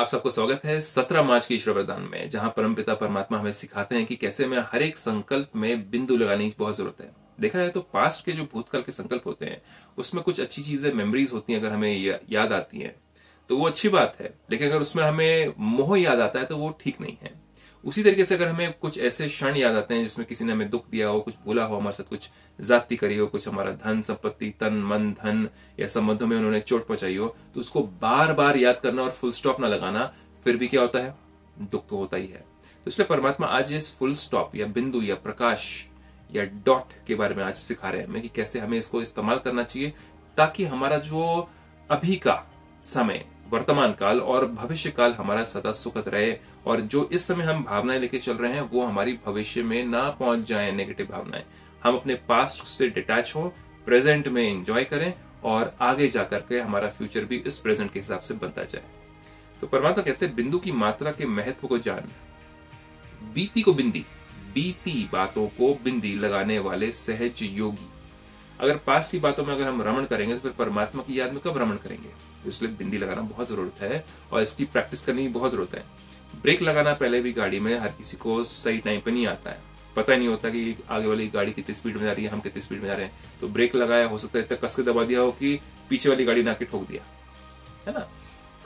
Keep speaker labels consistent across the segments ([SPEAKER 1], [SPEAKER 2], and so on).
[SPEAKER 1] आप सबको स्वागत है सत्रह मार्च के ईश्वर वरदान में, जहाँ परमपिता परमात्मा हमें सिखाते हैं कि कैसे हमें हर एक संकल्प में बिंदु लगाने की बहुत ज़रूरत है। देखा जाए तो पास्ट के जो भूतकाल के संकल्प होते हैं, उसमें कुछ अच्छी चीज़ें मेमोरीज होती हैं अगर हमें याद आती हैं। तो वो अच्छी बात है, लेकिन अगर उसमें हमें मोह याद आता है तो वो ठीक नहीं है। उसी तरीके से अगर हमें कुछ ऐसे क्षण याद आते हैं जिसमें किसी ने हमें दुख दिया हो, कुछ बोला हो, हमारे साथ कुछ जाति करी हो, कुछ हमारा धन, संपत्ति, तन, मन, धन या संबंधों में उन्होंने चोट पहुंचाई हो तो उसको बार बार याद करना और फुल स्टॉप ना लगाना, फिर भी क्या होता है? दुख तो होता ही है। तो इसलिए परमात्मा आज इस फुल स्टॉप या बिंदु या प्रकाश या डॉट के बारे में आज सिखा रहे हैं हमें कि कैसे हमें इसको इस्तेमाल करना चाहिए ताकि हमारा जो अभी का समय वर्तमान काल और भविष्य काल हमारा सदा सुखद रहे और जो इस समय हम भावनाएँ लेके चल रहे हैं, वो हमारी भविष्य में ना पहुँच जाए नेगेटिव भावनाएँ। हम अपने पास्ट से डिटैच हो प्रेजेंट में एंजॉय करें और आगे जाकर के हमारा फ्यूचर भी इस प्रेजेंट के हिसाब से बनता जाए। तो परमात्मा कहते हैं, बिंदु की मात्रा के महत्व को जान। बीती को बिंदी, बीती बातों को बिंदी लगाने वाले सहज योगी। अगर पास्ट की बातों में अगर हम रमण करेंगे तो फिर परमात्मा की याद में कब रमण करेंगे? इसलिए बिंदी लगाना बहुत ज़रूरत है और इसकी प्रैक्टिस करने की बहुत ज़रूरत है। ब्रेक लगाना पहले भी गाड़ी में हर किसी को सही टाइम पर नहीं आता है। पता नहीं होता कि आगे वाली गाड़ी कितनी स्पीड में जा रही है, हम कितनी स्पीड में जा रहे हैं। तो ब्रेक लगाया, हो सकता है इतना कस के दबा दिया हो कि पीछे वाली गाड़ी ना के ठोक दिया। है ना?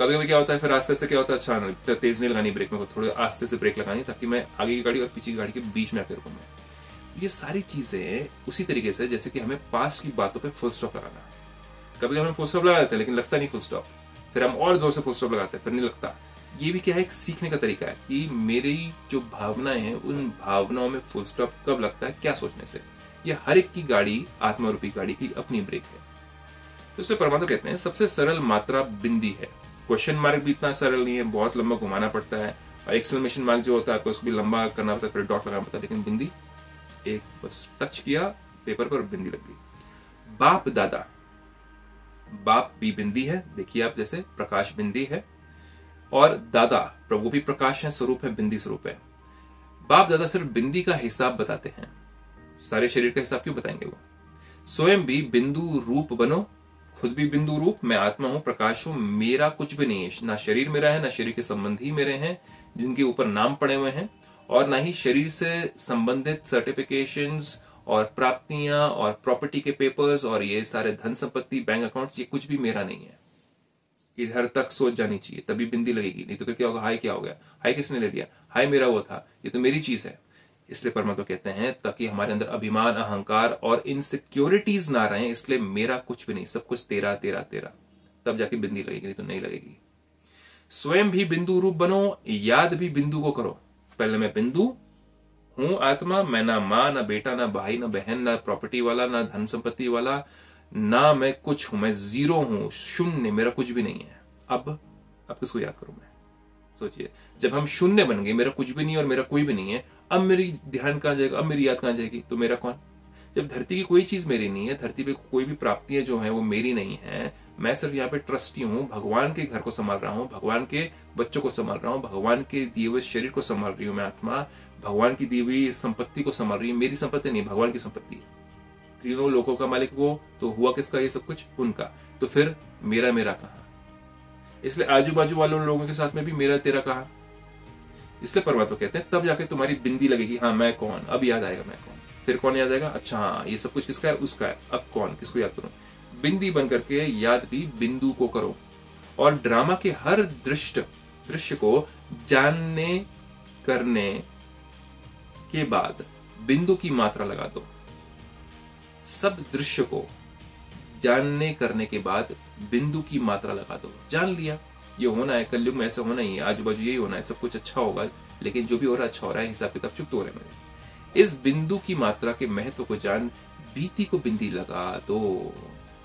[SPEAKER 1] कभी कभी क्या होता है, फिर आस्ते आस्ते क्या होता है अच्छा इतना तेज नहीं लगानी ब्रेक में को थोड़े आस्ते से ब्रेक लगानी ताकि मैं आगे की गाड़ी और पीछे की गाड़ी के बीच में आकर रुकूँ। मैं ये सारी चीज़ें उसी तरीके से, जैसे कि हमें पास की बातों पर फुल स्टॉप लगाना कभी कभी हम फुल स्टॉप लगा देते हैं लेकिन लगता नहीं फुल स्टॉप फिर हम और ज़ोर से फुल स्टॉप लगाते हैं फिर नहीं लगता। ये भी क्या है, एक सीखने का तरीका है कि मेरी जो भावनाएँ हैं, उन भावनाओं में फुल स्टॉप कब लगता है, क्या सोचने से? ये हर एक की गाड़ी, आत्मारूपी गाड़ी की अपनी ब्रेक है। तो इसलिए परमात्मा कहते हैं, सबसे सरल मात्रा बिंदी है। क्वेश्चन मार्क भी इतना सरल नहीं है, बहुत लंबा घुमाना पड़ता है। और एक्सक्लेमेशन मार्क जो होता है, आपको उसको भी लंबा करना पड़ता है, फिर डॉट लगाना पड़ता है, लेकिन बिंदी, एक बस टच किया पेपर पर बिंदी लग गई। बाप दादा बाप भी बिंदी है। देखिए आप जैसे प्रकाश बिंदी है और दादा, प्रभु भी प्रकाश है, स्वरूप है, बिंदी स्वरूप है। बाप, दादा सिर्फ़ बिंदी का हिसाब बताते हैं। सारे शरीर का हिसाब क्यों बताएँगे वो? स्वयं भी बिंदु रूप बनो, खुद भी बिंदु रूप, मैं आत्मा हूँ, प्रकाश हूँ, मेरा कुछ भी नहीं है। ना शरीर मेरा है, ना शरीर के संबंधी मेरे हैं, जिनके ऊपर नाम पड़े हुए हैं, और ना ही शरीर से संबंधित सर्टिफिकेशन और प्राप्तियाँ और प्रॉपर्टी के पेपर्स और ये सारे धन संपत्ति बैंक अकाउंट ये कुछ भी मेरा नहीं है। इधर तक सोच जानी चाहिए, तभी बिंदी लगेगी। नहीं तो फिर क्या होगा? हाई क्या हो गया? हाई किसने ले लिया? हाई मेरा वो था। ये तो मेरी चीज़ है। इसलिए परमात्मा कहते हैं, ताकि हमारे अंदर अभिमान, अहंकार और इनसिक्योरिटीज ना रहे, इसलिए मेरा कुछ भी नहीं, सब कुछ तेरा तेरा तेरा। तब जाके बिंदी लगेगी, नहीं तो नहीं लगेगी। स्वयं भी बिंदु रूप बनो, याद भी बिंदु को करो। पहले मैं बिंदु हूँ आत्मा, मैं ना माँ, ना बेटा, ना भाई, ना बहन, ना प्रॉपर्टी वाला, ना धन संपत्ति वाला, ना मैं कुछ हूँ, मैं ज़ीरो हूँ, शून्य, मेरा कुछ भी नहीं है। अब अब किसको याद करूँ मैं? सोचिए, जब हम शून्य बन गए, मेरा कुछ भी नहीं और मेरा कोई भी नहीं है, अब मेरी ध्यान कहाँ जाएगा, अब मेरी याद कहाँ जाएगी तो मेरा कौन? जब धरती की कोई चीज़ मेरी नहीं है, धरती पे कोई भी प्राप्तियाँ जो है वो मेरी नहीं है, मैं सिर्फ़ यहाँ पे ट्रस्टी हूँ, भगवान के घर को संभाल रहा हूँ, भगवान के बच्चों को संभाल रहा हूँ, भगवान के दिए हुए शरीर को संभाल रही हूँ मैं आत्मा, भगवान की दी हुई संपत्ति को संभाल रही हूँ, मेरी संपत्ति नहीं, भगवान की संपत्ति तीनों लोगों का मालिक वो तो हुआ किसका ये सब कुछ? उनका। तो फिर मेरा मेरा कहा? इसलिए आजू बाजू वालों लोगों के साथ में भी मेरा तेरा कहा? इसलिए परमात्मा कहते हैं, तब जाके तुम्हारी बिंदी लगेगी हाँ मैं कौन? अब याद आएगा मैं कौन? फिर कौन याद आएगा? अच्छा हाँ ये सब कुछ किसका है? उसका है। अब कौन? किसको याद करो? बिंदी बन करके याद भी बिंदु को करो। और ड्रामा के हर दृष्ट, दृश्य को जानने, करने के बाद बिंदु की मात्रा लगा दो। सब दृश्य को जानने, करने के बाद बिंदु की मात्रा लगा दो। जान लिया। ये होना है, कलयुग में ऐसा होना ही है आजू बाजू यही होना है, सब कुछ अच्छा होगा, लेकिन जो भी हो रहा है अच्छा हो रहा है हिसाब किताब चुप्त हो रहे मेरे। इस बिंदु की मात्रा के महत्व को जान, बीती को बिंदी लगा दो।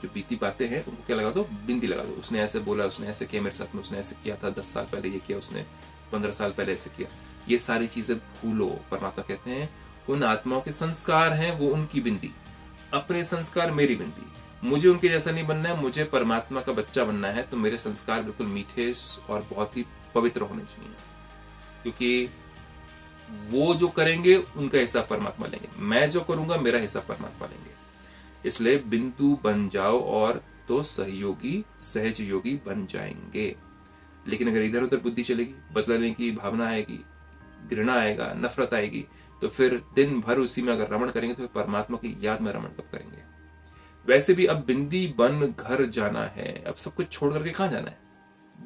[SPEAKER 1] जो बीती बातें हैं, उनको क्या लगा दो? बिंदी लगा दो। उसने ऐसे बोला, उसने ऐसे किया मेरे साथ में, उसने ऐसे किया था, दस साल पहले ये किया, उसने पंद्रह साल पहले ऐसे किया। ये सारी चीज़ें भूलो, परमात्मा कहते हैं, उन आत्माओं के संस्कार हैं, वो उनकी बिंदी। अपने संस्कार मेरी बिंदी। मुझे उनके जैसा नहीं बनना है, मुझे परमात्मा का बच्चा बनना है तो मेरे संस्कार बिल्कुल मीठे और बहुत ही पवित्र होने चाहिए। क्योंकि वो जो करेंगे, उनका हिसाब परमात्मा लेंगे। मैं जो करूँगा, मेरा हिसाब परमात्मा लेंगे। इसलिए बिंदु बन जाओ और तो सहयोगी, सहज योगी बन जाएँगे। लेकिन अगर इधर उधर बुद्धि चलेगी, बदला लेने की भावना आएगी, घृणा आएगा, नफरत आएगी तो फिर दिन भर उसी में अगर रमण करेंगे तो परमात्मा की याद में रमण कब करेंगे? वैसे भी अब बिंदी बन घर जाना है। अब सब कुछ छोड़ करके कहा जाना है?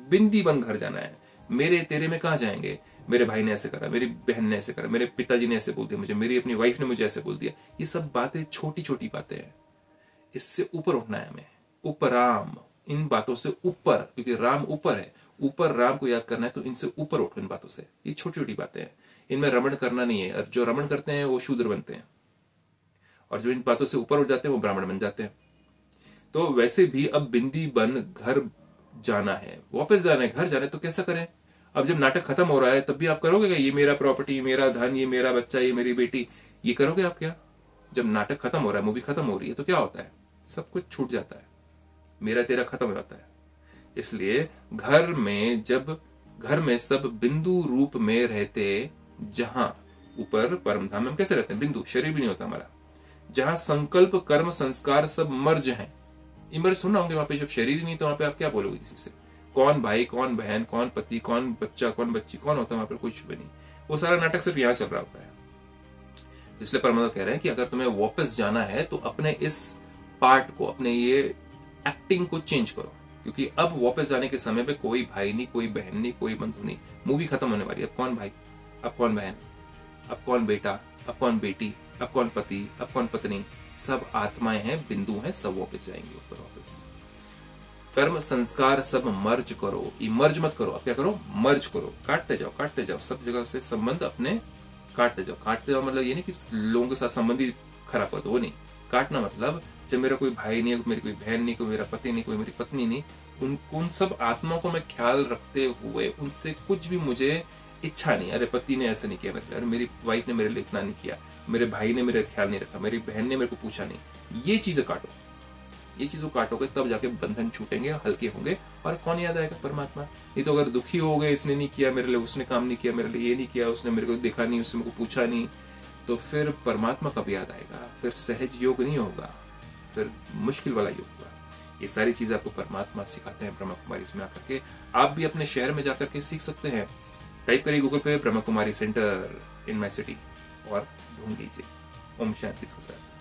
[SPEAKER 1] बिंदी बन घर जाना है। मेरे तेरे में कहा जाएँगे? मेरे भाई ने ऐसे करा, मेरी बहन ने ऐसे करा, मेरे पिताजी ने ऐसे बोल दिया मुझे, मेरी अपनी वाइफ ने मुझे ऐसे बोल दिया। ये सब बातें छोटी छोटी बातें हैं। इससे ऊपर उठना है हमें। उपराम इन बातों से ऊपर, क्योंकि राम ऊपर है। ऊपर राम को याद करना है तो इनसे ऊपर उठो इन बातों से। ये छोटी छोटी बातें हैं। इनमें रमण करना नहीं है। और जो रमण करते हैं, वो शूद्र बनते हैं। और जो इन बातों से ऊपर उठ जाते हैं, वो ब्राह्मण बन जाते हैं। तो वैसे भी अब बिंदी बन घर जाना है। वापस जाना है, घर जाना है तो कैसा करें? अब जब नाटक खत्म हो रहा है, तब भी आप करोगे क्या? ये मेरा प्रॉपर्टी मेरा धन, ये मेरा बच्चा, ये मेरी बेटी, ये करोगे आप क्या? जब नाटक खत्म हो रहा है मूवी खत्म हो रही है तो क्या होता है? सब कुछ छूट जाता है। मेरा तेरा खत्म हो जाता है। इसलिए घर में जब, घर में सब बिंदु रूप में रहते, जहाँ ऊपर परम धाम में कैसे रहते हैं? बिंदु, शरीर भी नहीं होता हमारा। जहाँ संकल्प, कर्म, संस्कार सब मर्ज हैं। इमर्ज सुनना होंगे वहाँ पे, जब शरीर ही नहीं तो वहाँ पे आप क्या बोलोगे किसी से? कौन भाई, कौन बहन, कौन पति, कौन बच्चा, कौन बच्ची, कौन होता है, वहाँ पर कुछ भी नहीं। वो सारा नाटक सिर्फ़ यहाँ चल रहा होता है। तो इसलिए परमात्मा कह रहे हैं कि अगर तुम्हें वापस जाना है तो अपने इस पार्ट को, अपने ये एक्टिंग को चेंज करो। क्योंकि अब वापस जाने के समय पे कोई भाई नहीं, कोई बहन नहीं, कोई बंधु नहीं। मूवी खत्म होने वाली है। अब कौन भाई? अब कौन बहन? अब कौन बेटा? अब कौन बेटी? अब कौन पति? अब कौन पत्नी? सब आत्माएँ हैं, बिंदु हैं, सब वापस जाएँगे ऊपर वापस। कर्म संस्कार सब मर्ज करो। ये मर्ज मत करो। अब क्या करो? मर्ज करो। काटते जाओ काटते जाओ। सब जगह से संबंध अपने काटते जाओ। काटते जाओ मतलब ये नहीं कि लोगों के साथ संबंध ही खराब कर दो वो नहीं। काटना मतलब जब मेरा कोई भाई नहीं मेरी कोई बहन नहीं, कोई मेरा पति नहीं, कोई मेरी पत्नी नहीं, उन उन सब आत्माओं को मैं ख्याल रखते हुए उनसे कुछ भी मुझे इच्छा नहीं। अरे, पति ने ऐसा नहीं किया मेरे अरे, मेरी वाइफ ने मेरे लिए इतना नहीं किया। मेरे भाई ने मेरा ख्याल नहीं रखा। मेरी बहन ने मेरे को पूछा नहीं। ये चीज़ें काटो। ये चीज़ों काटोगे तब जाके बंधन छूटेंगे हल्के होंगे। और कौन याद आएगा परमात्मा? नहीं तो अगर दुखी हो गए, इसने नहीं किया मेरे लिए, उसने काम नहीं किया मेरे लिए, ये नहीं किया, उसने मेरे को देखा नहीं, उसने मेरे को पूछा नहीं तो फिर परमात्मा कब याद आएगा? फिर सहज योग नहीं होगा, फिर मुश्किल वाला योग होगा। ये सारी चीज़ आपको परमात्मा सिखाते हैं, ब्रह्मा कुमारी इसमें आकर के। आप भी अपने शहर में जाकर के सीख सकते हैं। टाइप करिए गूगल पे Brahma Kumari centre in my city और ढूंढ लीजिए। ओम शांति के साथ।